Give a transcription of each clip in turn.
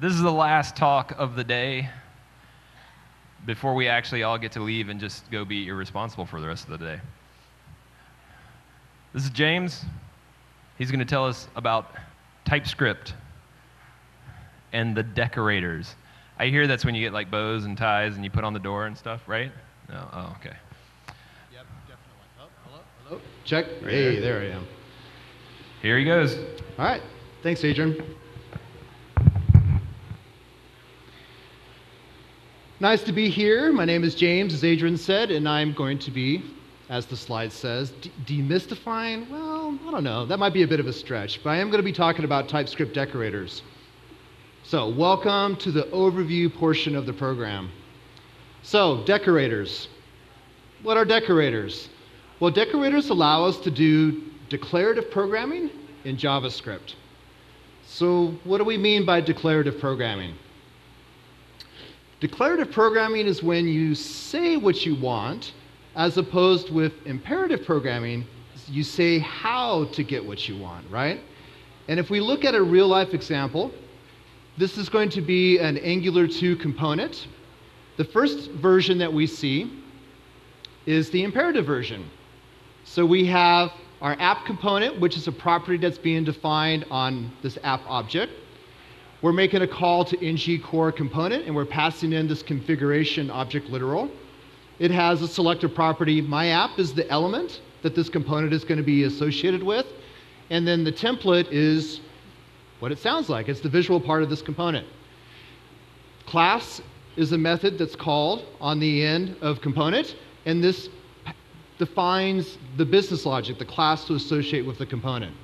This is the last talk of the day before we actually all get to leave and just go be irresponsible for the rest of the day. This is James. He's going to tell us about TypeScript and the decorators. I hear that's when you get like bows and ties and you put on the door and stuff, right? No. Oh, okay. Yep, definitely. Oh, hello, hello. Check. Hey, there I am. Here he goes. All right. Thanks, Adrian. Nice to be here. My name is James, as Adrian said, and I'm going to be, as the slide says, demystifying. Well, I don't know. That might be a bit of a stretch, but I am going to be talking about TypeScript decorators. So, welcome to the overview portion of the program. So, decorators. What are decorators? Well, decorators allow us to do declarative programming in JavaScript. So, what do we mean by declarative programming? Declarative programming is when you say what you want, as opposed with imperative programming, you say how to get what you want, right? And if we look at a real life example, this is going to be an Angular 2 component. The first version that we see is the imperative version. So we have our app component, which is a property that's being defined on this app object. We're making a call to ng core component, and we're passing in this configuration object literal. It has a selector property. My app is the element that this component is going to be associated with. And then the template is what it sounds like. It's the visual part of this component. Class is a method that's called on the end of component, and this defines the business logic, the class to associate with the component.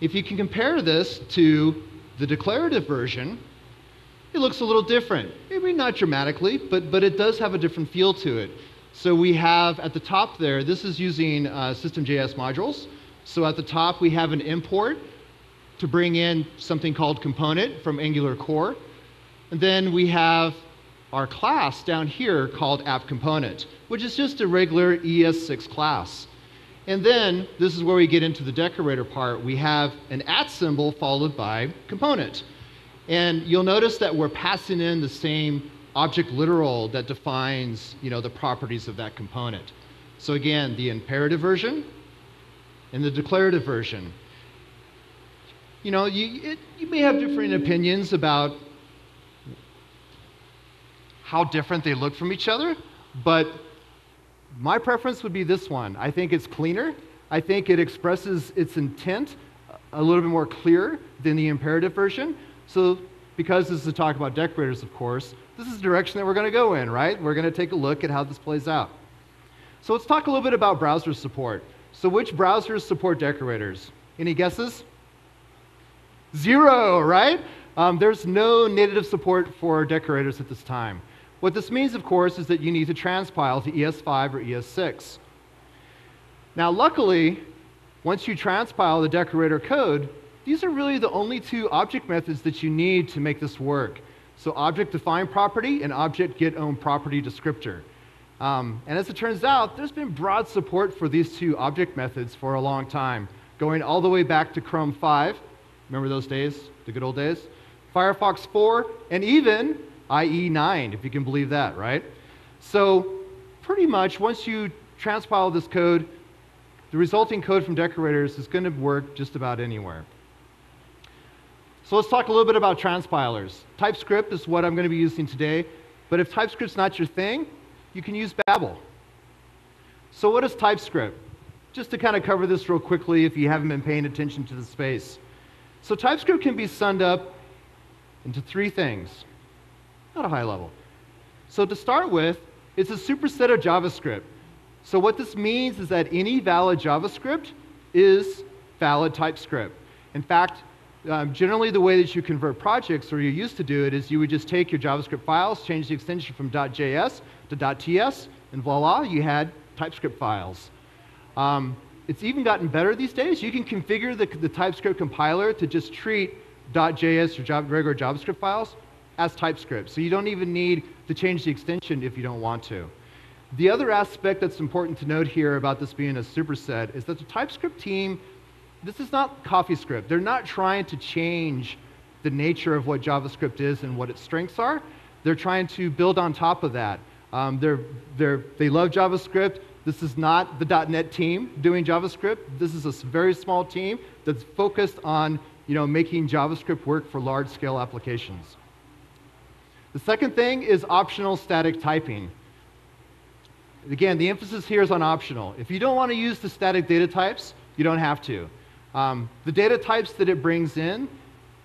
If you can compare this to the declarative version, it looks a little different. Maybe not dramatically, but, but it does have a different feel to it. So we have at the top there, this is using uh, System.js modules. So at the top, we have an import to bring in something called component from Angular core. And then we have our class down here called app component, which is just a regular ES6 class. And then this is where we get into the decorator part. We have an at symbol followed by component. And you'll notice that we're passing in the same object literal that defines you know, the properties of that component. So again, the imperative version and the declarative version. You know, you, it, you may have different opinions about how different they look from each other, but my preference would be this one. I think it's cleaner. I think it expresses its intent a little bit more clear than the imperative version. So, because this is a talk about decorators, of course, this is the direction that we're going to go in, right? We're going to take a look at how this plays out. So, let's talk a little bit about browser support. So, which browsers support decorators? Any guesses? Zero, right? Um, there's no native support for decorators at this time. What this means, of course, is that you need to transpile to ES5 or ES6. Now, luckily, once you transpile the decorator code, these are really the only two object methods that you need to make this work. So object define property and object get own property descriptor. Um, and as it turns out, there's been broad support for these two object methods for a long time, going all the way back to Chrome 5. Remember those days, the good old days? Firefox 4, and even IE9, if you can believe that, right? So pretty much once you transpile this code, the resulting code from decorators is going to work just about anywhere. So let's talk a little bit about transpilers. TypeScript is what I'm going to be using today, but if TypeScript's not your thing, you can use Babel. So what is TypeScript? Just to kind of cover this real quickly if you haven't been paying attention to the space. So TypeScript can be summed up into three things not a high level. So to start with, it's a superset of JavaScript. So what this means is that any valid JavaScript is valid TypeScript. In fact, um, generally the way that you convert projects, or you used to do it, is you would just take your JavaScript files, change the extension from .js to .ts, and voila, you had TypeScript files. Um, it's even gotten better these days. You can configure the, the TypeScript compiler to just treat .js or regular JavaScript files as TypeScript. So you don't even need to change the extension if you don't want to. The other aspect that's important to note here about this being a superset is that the TypeScript team, this is not CoffeeScript. They're not trying to change the nature of what JavaScript is and what its strengths are. They're trying to build on top of that. Um, they're, they're, they love JavaScript. This is not the .NET team doing JavaScript. This is a very small team that's focused on you know, making JavaScript work for large-scale applications. The second thing is optional static typing. Again, the emphasis here is on optional. If you don't want to use the static data types, you don't have to. Um, the data types that it brings in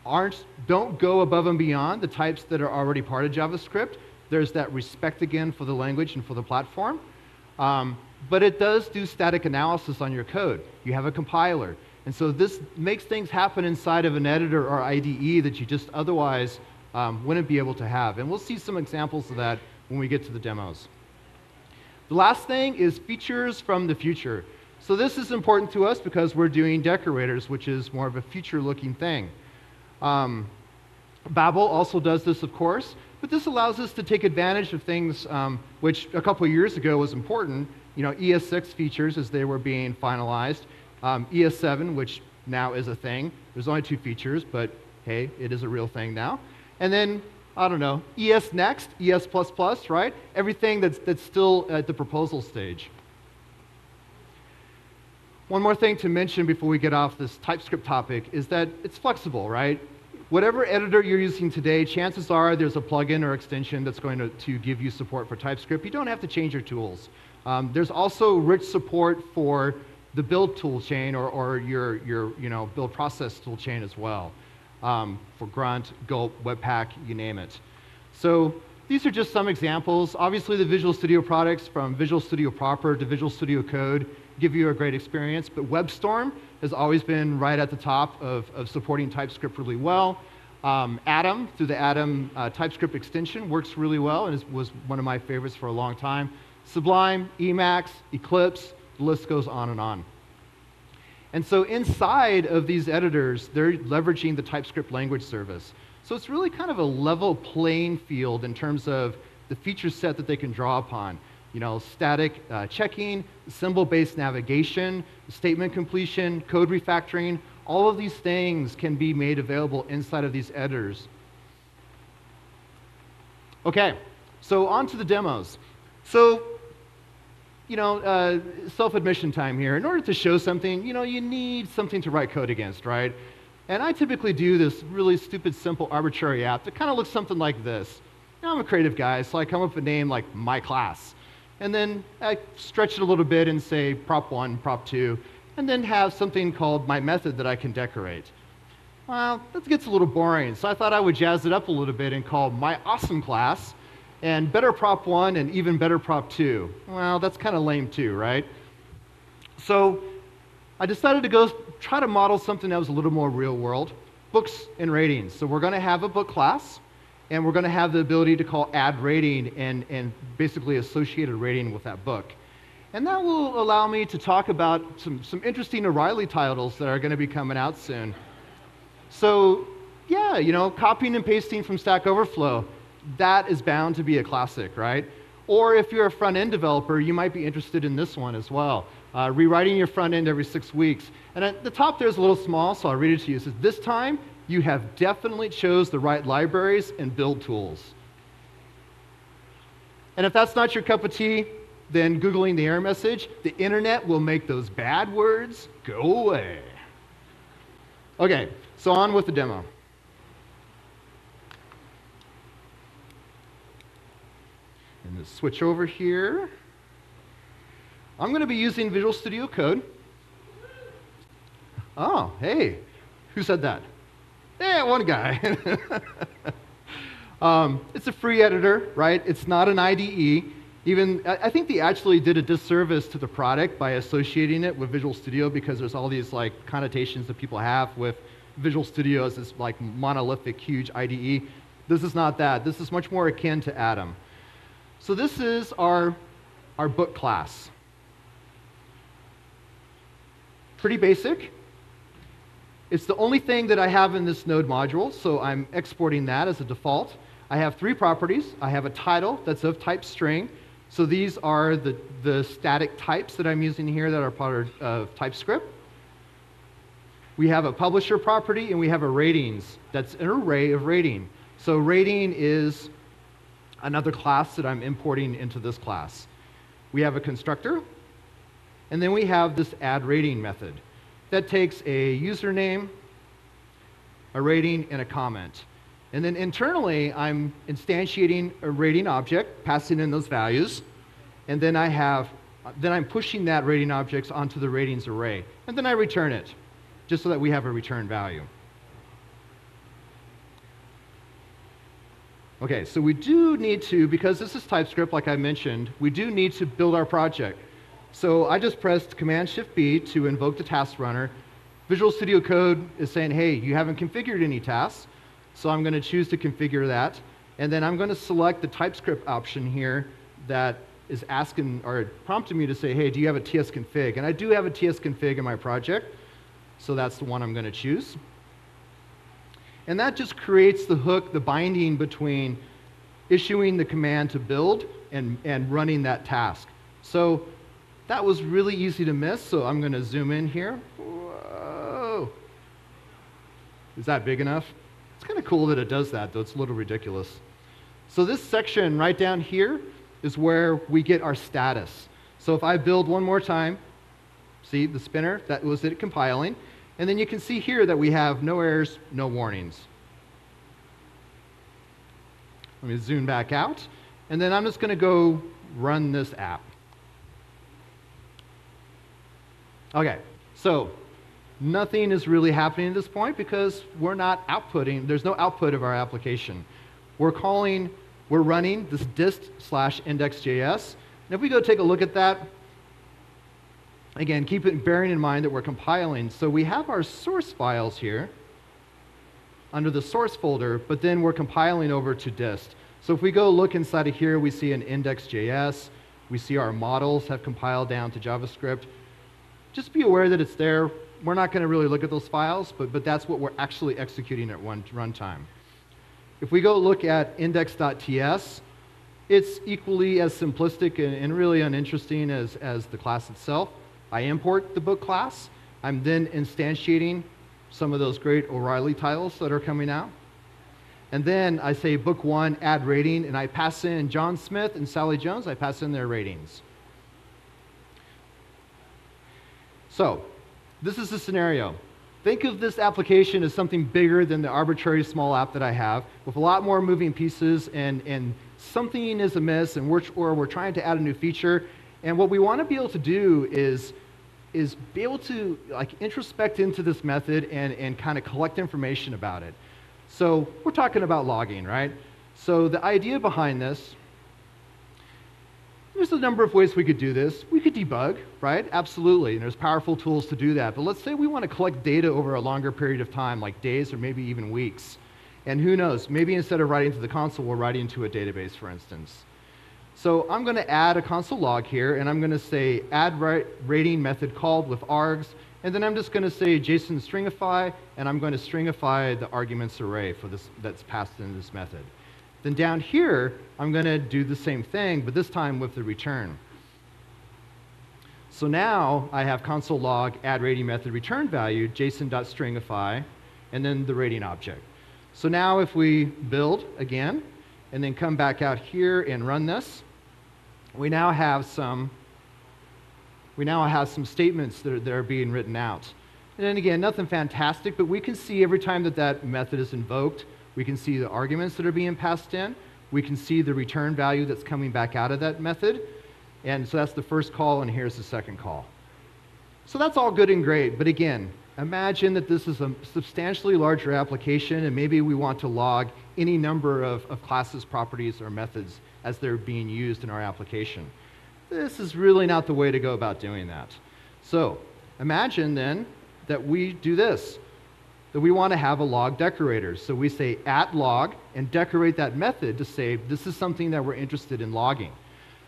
aren't, don't go above and beyond the types that are already part of JavaScript. There's that respect again for the language and for the platform. Um, but it does do static analysis on your code. You have a compiler. And so this makes things happen inside of an editor or IDE that you just otherwise um, wouldn't be able to have. And we'll see some examples of that when we get to the demos. The last thing is features from the future. So this is important to us because we're doing decorators, which is more of a future-looking thing. Um, Babel also does this, of course, but this allows us to take advantage of things um, which a couple years ago was important. You know, ES6 features as they were being finalized, um, ES7, which now is a thing. There's only two features, but hey, it is a real thing now. And then, I don't know, ES Next, ES++, plus right? Everything that's, that's still at the proposal stage. One more thing to mention before we get off this TypeScript topic is that it's flexible, right? Whatever editor you're using today, chances are there's a plugin or extension that's going to, to give you support for TypeScript. You don't have to change your tools. Um, there's also rich support for the build tool chain or, or your, your you know, build process tool chain as well um, for Grunt, Gulp, Webpack, you name it. So these are just some examples. Obviously, the Visual Studio products from Visual Studio Proper to Visual Studio Code give you a great experience. But WebStorm has always been right at the top of, of supporting TypeScript really well. Um, Atom, through the Atom uh, TypeScript extension, works really well and is, was one of my favorites for a long time. Sublime, Emacs, Eclipse, the list goes on and on. And so inside of these editors, they're leveraging the TypeScript language service. So it's really kind of a level playing field in terms of the feature set that they can draw upon you know, static uh, checking, symbol-based navigation, statement completion, code refactoring, all of these things can be made available inside of these editors. Okay, so on to the demos. So, you know, uh, self-admission time here. In order to show something, you know, you need something to write code against, right? And I typically do this really stupid, simple, arbitrary app that kind of looks something like this. Now, I'm a creative guy, so I come up with a name like my class and then I stretch it a little bit and say prop one, prop two, and then have something called my method that I can decorate. Well, that gets a little boring, so I thought I would jazz it up a little bit and call my awesome class and better prop one and even better prop two. Well, that's kind of lame too, right? So I decided to go try to model something that was a little more real world books and ratings. So we're going to have a book class and we're going to have the ability to call add rating and, and basically associate a rating with that book. And that will allow me to talk about some, some interesting O'Reilly titles that are going to be coming out soon. So, yeah, you know, copying and pasting from Stack Overflow, that is bound to be a classic, right? Or if you're a front end developer, you might be interested in this one as well. Uh, rewriting your front end every six weeks. And at the top there is a little small, so I'll read it to you. It says, This time you have definitely chose the right libraries and build tools. And if that's not your cup of tea, then Googling the error message, the internet will make those bad words go away. Okay, so on with the demo. Switch over here. I'm going to be using Visual Studio Code. Oh, hey, who said that? Yeah, one guy. um, it's a free editor, right? It's not an IDE. Even I think they actually did a disservice to the product by associating it with Visual Studio because there's all these like connotations that people have with Visual Studio as this like monolithic, huge IDE. This is not that. This is much more akin to Atom. So this is our, our book class. Pretty basic. It's the only thing that I have in this node module, so I'm exporting that as a default. I have three properties. I have a title that's of type string. So these are the, the static types that I'm using here that are part of TypeScript. We have a publisher property and we have a ratings. That's an array of rating. So rating is another class that I'm importing into this class. We have a constructor, and then we have this add rating method that takes a username, a rating, and a comment. And then internally, I'm instantiating a rating object, passing in those values, and then I have, then I'm pushing that rating objects onto the ratings array, and then I return it, just so that we have a return value. Okay, so we do need to, because this is TypeScript, like I mentioned, we do need to build our project. So I just pressed Command Shift B to invoke the task runner. Visual Studio Code is saying, hey, you haven't configured any tasks. So I'm going to choose to configure that. And then I'm going to select the TypeScript option here that is asking or prompting me to say, hey, do you have a TS config? And I do have a TS config in my project. So that's the one I'm going to choose. And that just creates the hook, the binding between issuing the command to build and, and running that task. So that was really easy to miss, so I'm going to zoom in here. Whoa. Is that big enough? It's kind of cool that it does that, though it's a little ridiculous. So this section right down here is where we get our status. So if I build one more time, see the spinner, that was it compiling. And then you can see here that we have no errors, no warnings. Let me zoom back out. And then I'm just going to go run this app. Okay, so nothing is really happening at this point because we're not outputting, there's no output of our application. We're calling, we're running this dist slash index.js. And if we go take a look at that, Again, keep it bearing in mind that we're compiling. So we have our source files here under the source folder, but then we're compiling over to dist. So if we go look inside of here, we see an index.js. We see our models have compiled down to JavaScript. Just be aware that it's there. We're not going to really look at those files, but, but that's what we're actually executing at one runtime. If we go look at index.ts, it's equally as simplistic and, and really uninteresting as, as the class itself. I import the book class. I'm then instantiating some of those great O'Reilly titles that are coming out. And then I say book one, add rating, and I pass in John Smith and Sally Jones, I pass in their ratings. So, this is the scenario. Think of this application as something bigger than the arbitrary small app that I have, with a lot more moving pieces, and, and something is amiss, and we're, or we're trying to add a new feature, and what we want to be able to do is, is be able to like introspect into this method and, and kind of collect information about it. So we're talking about logging, right? So the idea behind this, there's a number of ways we could do this. We could debug, right? Absolutely. And there's powerful tools to do that. But let's say we want to collect data over a longer period of time, like days or maybe even weeks. And who knows, maybe instead of writing to the console, we're writing to a database, for instance. So I'm going to add a console log here, and I'm going to say add rating method called with args, and then I'm just going to say JSON stringify, and I'm going to stringify the arguments array for this that's passed in this method. Then down here, I'm going to do the same thing, but this time with the return. So now I have console log add rating method return value json.stringify, and then the rating object. So now if we build again, and then come back out here and run this, we now have some we now have some statements that are, that are being written out. And then again, nothing fantastic, but we can see every time that that method is invoked, we can see the arguments that are being passed in. We can see the return value that's coming back out of that method. And so that's the first call, and here's the second call. So that's all good and great, but again, imagine that this is a substantially larger application, and maybe we want to log any number of, of classes, properties, or methods as they're being used in our application. This is really not the way to go about doing that. So imagine then that we do this, that we want to have a log decorator. So we say at log and decorate that method to say this is something that we're interested in logging.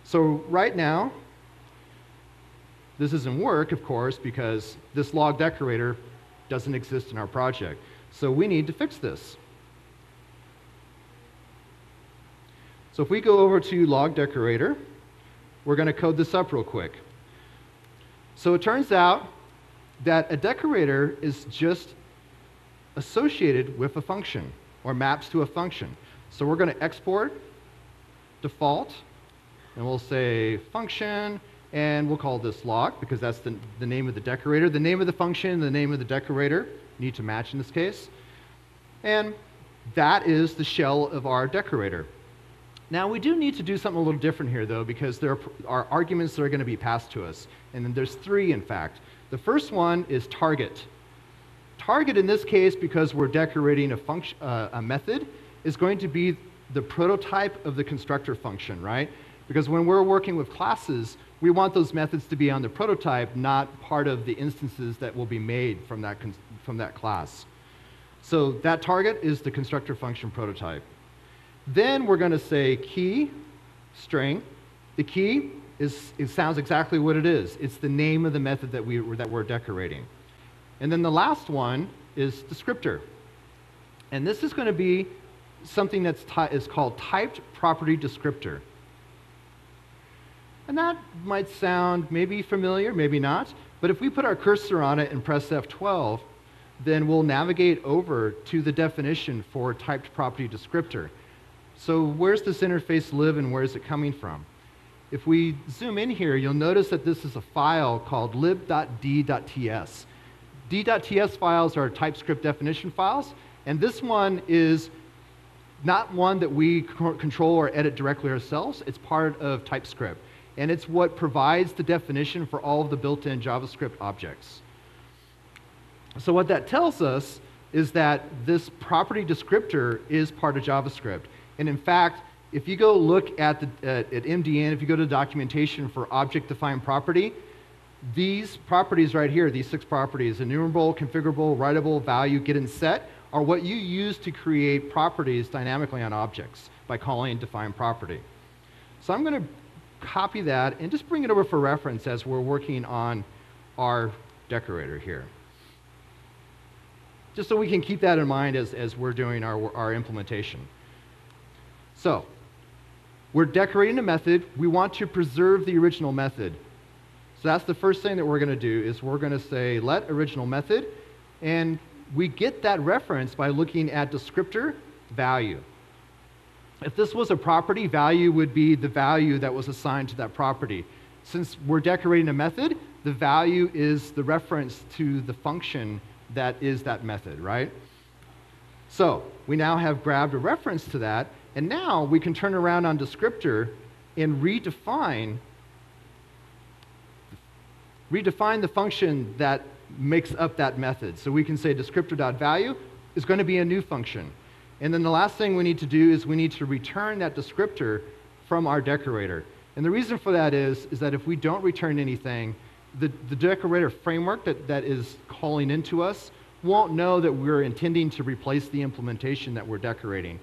So right now, this doesn't work, of course, because this log decorator doesn't exist in our project. So we need to fix this. So if we go over to log decorator, we're going to code this up real quick. So it turns out that a decorator is just associated with a function or maps to a function. So we're going to export default, and we'll say function, and we'll call this log because that's the, the name of the decorator. The name of the function and the name of the decorator need to match in this case. And that is the shell of our decorator. Now, we do need to do something a little different here, though, because there are arguments that are going to be passed to us. And there's three, in fact. The first one is target. Target, in this case, because we're decorating a, function, uh, a method, is going to be the prototype of the constructor function, right? Because when we're working with classes, we want those methods to be on the prototype, not part of the instances that will be made from that, from that class. So that target is the constructor function prototype. Then we're going to say key string. The key is, it sounds exactly what it is. It's the name of the method that, we, that we're decorating. And then the last one is descriptor. And this is going to be something that's is called typed property descriptor. And that might sound maybe familiar, maybe not. But if we put our cursor on it and press F12, then we'll navigate over to the definition for typed property descriptor. So where's this interface live and where is it coming from? If we zoom in here, you'll notice that this is a file called lib.d.ts. D.ts files are TypeScript definition files, and this one is not one that we control or edit directly ourselves. It's part of TypeScript, and it's what provides the definition for all of the built-in JavaScript objects. So what that tells us is that this property descriptor is part of JavaScript. And in fact, if you go look at, the, at, MDN, if you go to the documentation for object-defined property, these properties right here, these six properties, enumerable, configurable, writable, value, get and set, are what you use to create properties dynamically on objects by calling define property. So I'm going to copy that and just bring it over for reference as we're working on our decorator here. Just so we can keep that in mind as, as we're doing our, our implementation. So, we're decorating a method. We want to preserve the original method. So that's the first thing that we're going to do is we're going to say let original method, and we get that reference by looking at descriptor value. If this was a property, value would be the value that was assigned to that property. Since we're decorating a method, the value is the reference to the function that is that method, right? So we now have grabbed a reference to that, and now we can turn around on descriptor and redefine redefine the function that makes up that method. So we can say descriptor.value is going to be a new function. And then the last thing we need to do is we need to return that descriptor from our decorator. And the reason for that is, is that if we don't return anything, the, the decorator framework that, that is calling into us won't know that we're intending to replace the implementation that we're decorating.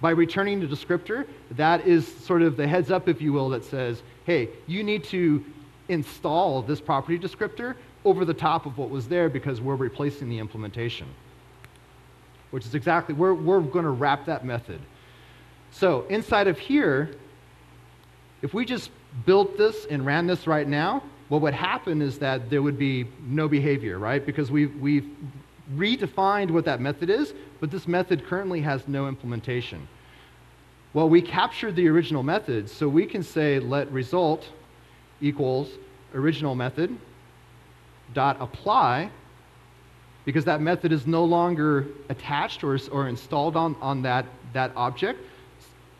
By returning the descriptor, that is sort of the heads up, if you will, that says, hey, you need to install this property descriptor over the top of what was there because we're replacing the implementation. Which is exactly, we're, we're going to wrap that method. So inside of here, if we just built this and ran this right now, what would happen is that there would be no behavior, right? Because we've, we've redefined what that method is, but this method currently has no implementation. Well, we captured the original method, so we can say let result equals original method dot apply because that method is no longer attached or, or installed on, on that, that object,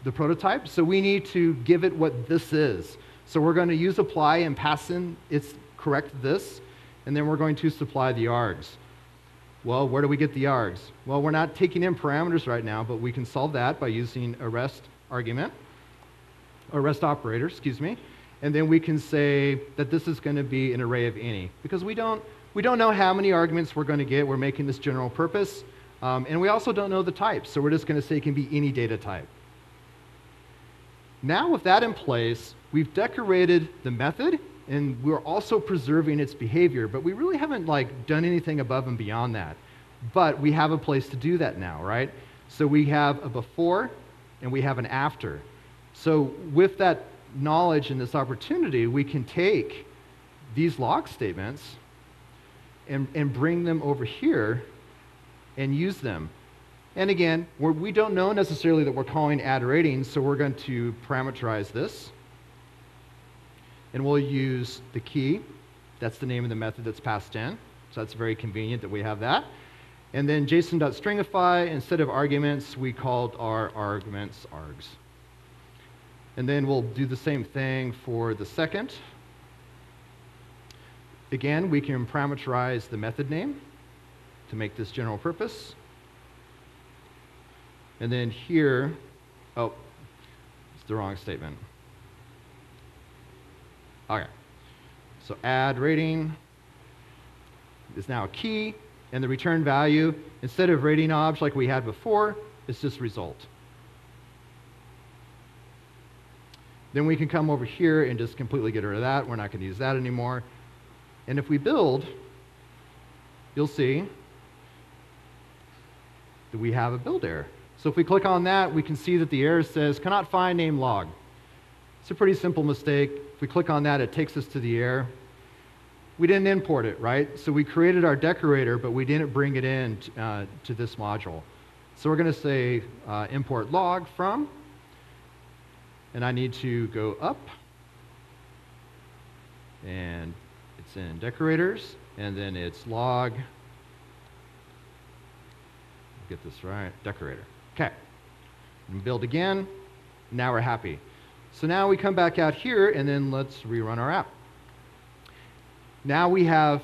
the prototype. So we need to give it what this is. So we're going to use apply and pass in its correct this, and then we're going to supply the args. Well, where do we get the args? Well, we're not taking in parameters right now, but we can solve that by using a REST argument, or REST operator, excuse me. And then we can say that this is going to be an array of any, because we don't, we don't know how many arguments we're going to get. We're making this general purpose. Um, and we also don't know the type, so we're just going to say it can be any data type. Now with that in place, we've decorated the method and we're also preserving its behavior, but we really haven't like done anything above and beyond that. But we have a place to do that now, right? So we have a before and we have an after. So with that knowledge and this opportunity, we can take these log statements and, and bring them over here and use them. And again, we're, we do not know necessarily that we're calling add rating, so we're going to parameterize this. And we'll use the key. That's the name of the method that's passed in. So that's very convenient that we have that. And then JSON.stringify, instead of arguments, we called our arguments args. And then we'll do the same thing for the second. Again, we can parameterize the method name to make this general purpose. And then here, oh, it's the wrong statement. Okay. So add rating is now a key, and the return value, instead of rating obj like we had before, is just result. Then we can come over here and just completely get rid of that. We're not going to use that anymore. And if we build, you'll see that we have a build error. So if we click on that, we can see that the error says cannot find name log. It's a pretty simple mistake. If we click on that, it takes us to the air. We didn't import it, right? So we created our decorator, but we didn't bring it in uh, to this module. So we're going to say uh, import log from, and I need to go up, and it's in decorators, and then it's log, get this right, decorator. Okay. build again. Now we're happy. So now we come back out here and then let's rerun our app. Now we have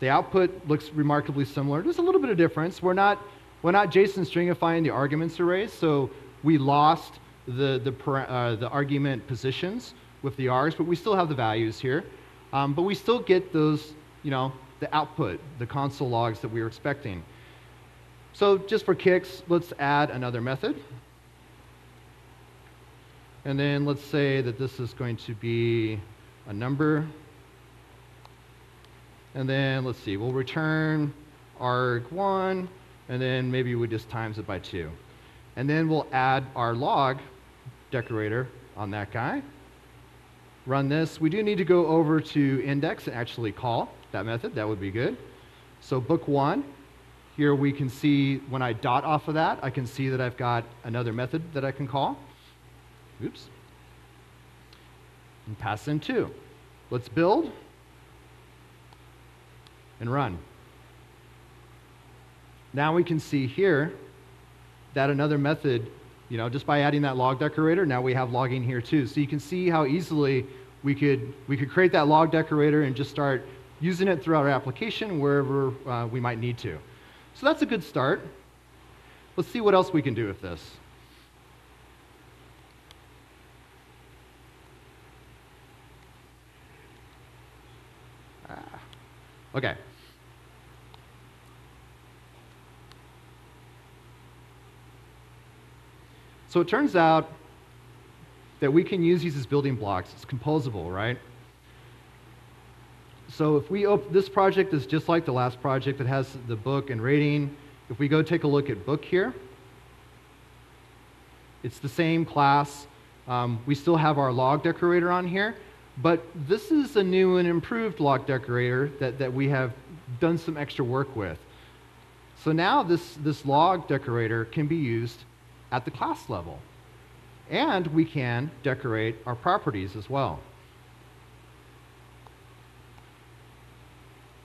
the output looks remarkably similar. There's a little bit of difference. We're not, we're not JSON stringifying the arguments arrays, so we lost the, the, uh, the argument positions with the args, but we still have the values here. Um, but we still get those, you know, the output, the console logs that we were expecting. So just for kicks, let's add another method. And then let's say that this is going to be a number. And then let's see, we'll return arg1, and then maybe we just times it by 2. And then we'll add our log decorator on that guy. Run this. We do need to go over to index and actually call that method. That would be good. So book 1 here we can see when I dot off of that, I can see that I've got another method that I can call. Oops. And pass in two. Let's build and run. Now we can see here that another method, you know, just by adding that log decorator, now we have logging here too. So you can see how easily we could, we could create that log decorator and just start using it throughout our application wherever uh, we might need to. So that's a good start. Let's see what else we can do with this. Okay. So it turns out that we can use these as building blocks. It's composable, right? So if we this project is just like the last project. It has the book and rating. If we go take a look at book here, it's the same class. Um, we still have our log decorator on here, but this is a new and improved log decorator that, that we have done some extra work with. So now this, this log decorator can be used at the class level. And we can decorate our properties as well.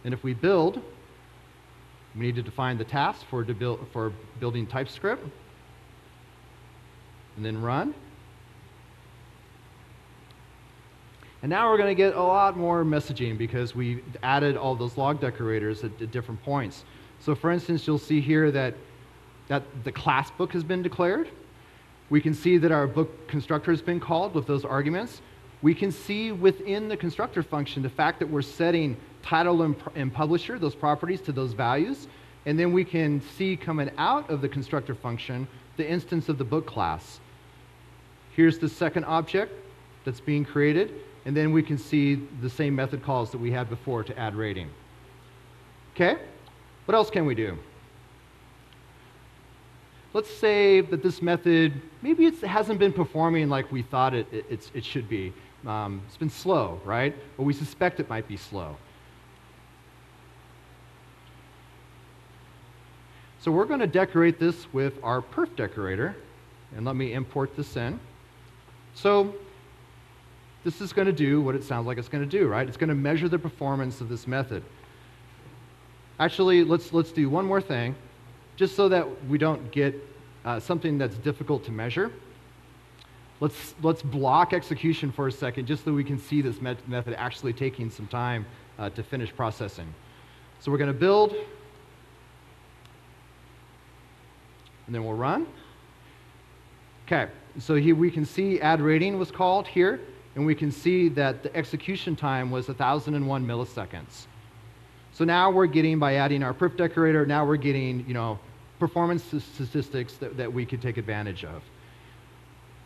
And if we build, we need to define the task for, for building TypeScript. And then run. And now we're going to get a lot more messaging because we added all those log decorators at, at, different points. So for instance, you'll see here that, that the class book has been declared. We can see that our book constructor has been called with those arguments. We can see within the constructor function the fact that we're setting title and, and publisher, those properties to those values. And then we can see coming out of the constructor function the instance of the book class. Here's the second object that's being created. And then we can see the same method calls that we had before to add rating. Okay? What else can we do? Let's say that this method, maybe it hasn't been performing like we thought it, it, it should be. Um, it's been slow, right? Or we suspect it might be slow. So we're going to decorate this with our perf decorator. And let me import this in. So this is going to do what it sounds like it's going to do, right? It's going to measure the performance of this method. Actually, let's, let's do one more thing, just so that we don't get uh, something that's difficult to measure. Let's, let's block execution for a second, just so we can see this met method actually taking some time uh, to finish processing. So we're going to build, and then we'll run. Okay, so here we can see add rating was called here, and we can see that the execution time was 1,001 milliseconds. So now we're getting, by adding our perf decorator, now we're getting, you know, performance statistics that, that we could take advantage of.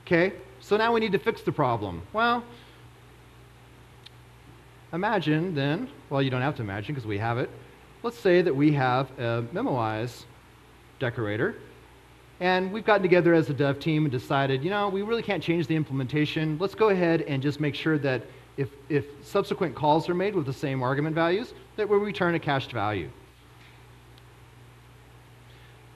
Okay, so now we need to fix the problem. Well, imagine then, well, you don't have to imagine because we have it. Let's say that we have a Memoize decorator and we've gotten together as a dev team and decided, you know, we really can't change the implementation. Let's go ahead and just make sure that if, if subsequent calls are made with the same argument values, that we return a cached value.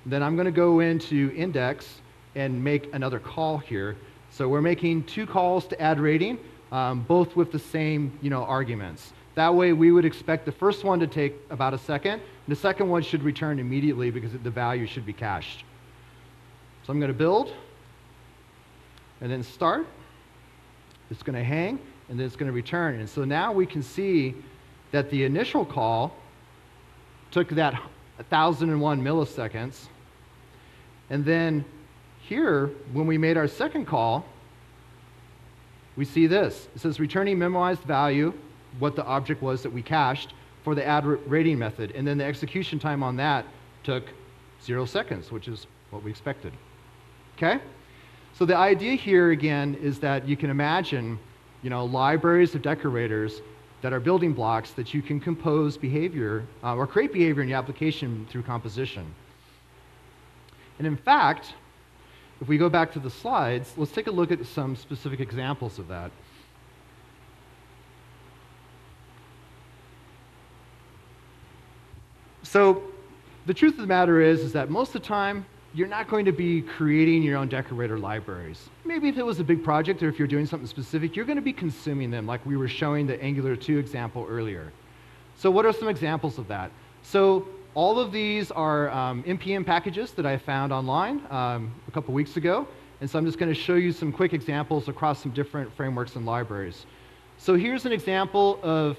Then I'm going to go into index and make another call here. So we're making two calls to add rating, um, both with the same you know, arguments. That way we would expect the first one to take about a second, and the second one should return immediately because the value should be cached. So I'm going to build and then start. It's going to hang and then it's going to return. And so now we can see that the initial call took that 1001 milliseconds. And then here, when we made our second call, we see this. It says returning memoized value, what the object was that we cached for the add rating method. And then the execution time on that took zero seconds, which is what we expected. Okay? So the idea here again is that you can imagine, you know, libraries of decorators that are building blocks that you can compose behavior uh, or create behavior in your application through composition. And in fact, if we go back to the slides, let's take a look at some specific examples of that. So the truth of the matter is, is that most of the time, you're not going to be creating your own decorator libraries. Maybe if it was a big project or if you're doing something specific, you're going to be consuming them, like we were showing the Angular 2 example earlier. So, what are some examples of that? So, all of these are um, NPM packages that I found online um, a couple weeks ago. And so, I'm just going to show you some quick examples across some different frameworks and libraries. So, here's an example of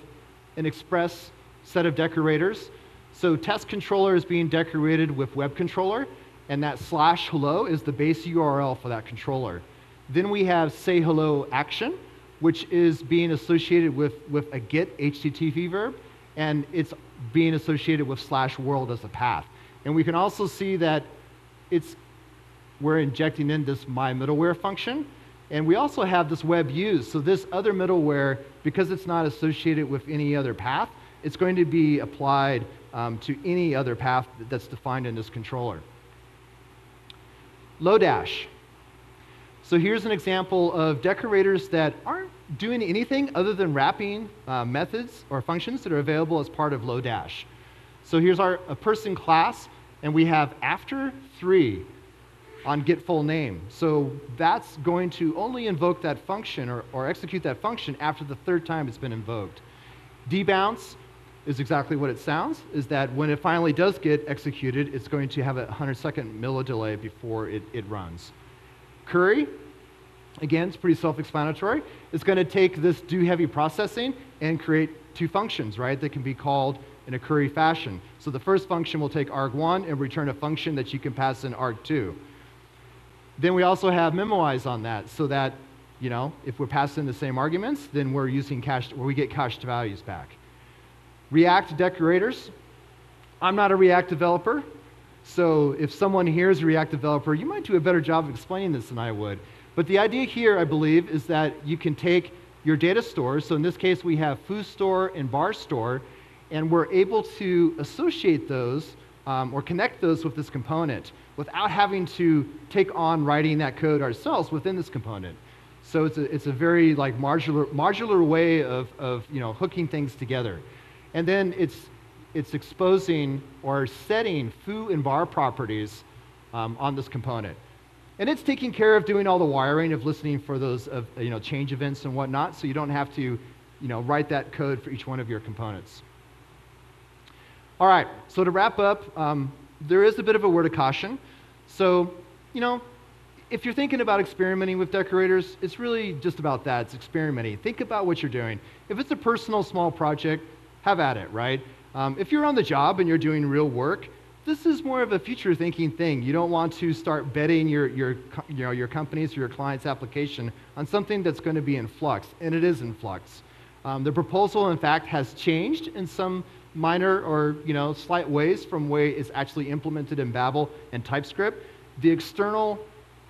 an Express set of decorators. So, test controller is being decorated with web controller and that slash hello is the base URL for that controller. Then we have say hello action, which is being associated with, with a get HTTP verb, and it's being associated with slash world as a path. And we can also see that it's, we're injecting in this my middleware function, and we also have this web use. So this other middleware, because it's not associated with any other path, it's going to be applied um, to any other path that's defined in this controller. Lodash. So here's an example of decorators that aren't doing anything other than wrapping uh, methods or functions that are available as part of Lodash. So here's our a person class, and we have after three on get full name. So that's going to only invoke that function or, or execute that function after the third time it's been invoked. Debounce is exactly what it sounds, is that when it finally does get executed, it's going to have a 100 second milli delay before it, it runs. Curry, again, it's pretty self-explanatory. It's going to take this do heavy processing and create two functions, right, that can be called in a curry fashion. So the first function will take arg1 and return a function that you can pass in arg2. Then we also have Memoize on that, so that, you know, if we're passing the same arguments, then we're using cached, where we get cached values back. React decorators. I'm not a React developer, so if someone here is a React developer, you might do a better job of explaining this than I would. But the idea here, I believe, is that you can take your data stores, so in this case we have foo store and bar store, and we're able to associate those um, or connect those with this component without having to take on writing that code ourselves within this component. So it's a, it's a very like modular, modular way of, of you know, hooking things together. And then it's it's exposing or setting foo and bar properties um, on this component. And it's taking care of doing all the wiring of listening for those of, you know, change events and whatnot, so you don't have to you know, write that code for each one of your components. All right, so to wrap up, um, there is a bit of a word of caution. So, you know, if you're thinking about experimenting with decorators, it's really just about that. It's experimenting. Think about what you're doing. If it's a personal small project, have at it, right? Um, if you're on the job and you're doing real work, this is more of a future thinking thing. You don't want to start betting your, your, you know, your company's or your client's application on something that's going to be in flux, and it is in flux. Um, the proposal, in fact, has changed in some minor or you know, slight ways from way it's actually implemented in Babel and TypeScript. The external,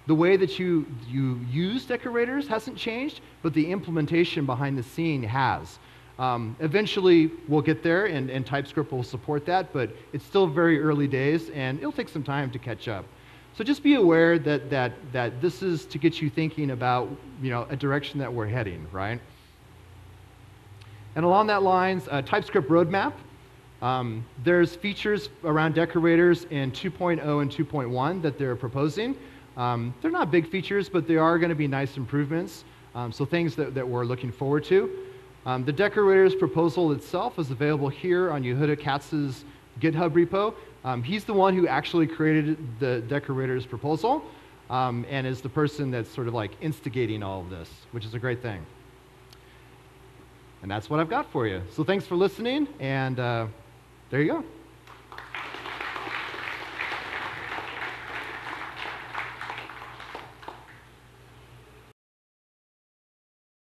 the way that you, you use decorators hasn't changed, but the implementation behind the scene has. Um, eventually, we'll get there, and, and TypeScript will support that, but it's still very early days, and it'll take some time to catch up. So just be aware that, that, that this is to get you thinking about you know, a direction that we're heading, right? And along that lines, uh, TypeScript roadmap. Um, there's features around decorators in 2.0 and 2.1 that they're proposing. Um, they're not big features, but they are going to be nice improvements. Um, so things that, that we're looking forward to. Um, the decorators proposal itself is available here on Yehuda Katz's GitHub repo. Um, he's the one who actually created the decorators proposal um, and is the person that's sort of like instigating all of this, which is a great thing. And that's what I've got for you. So thanks for listening, and uh, there you go.